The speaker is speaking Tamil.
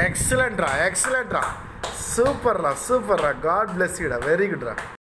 எக்ஸலண்ட்ரா எக்ஸலண்ட்ரா சூப்பர்ரா சூப்பர்ரா காட் பிளஸ் யூடா வெரி குட்ரா